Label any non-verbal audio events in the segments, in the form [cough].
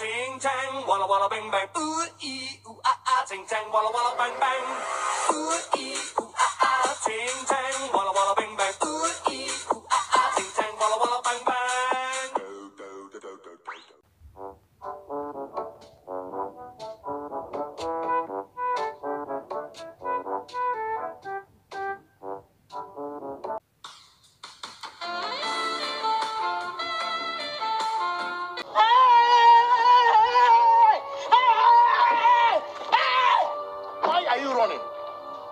ting tang, walla walla bang bang, ooh ee ooh ah ah, ting tang, walla walla bang bang,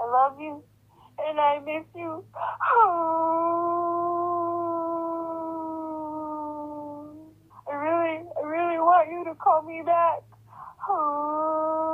I love you and I miss you. Oh, [sighs] I really, I really want you to call me back. Oh. [sighs]